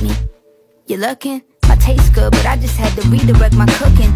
with me. You looking? My taste good, but I just had to redirect my cooking.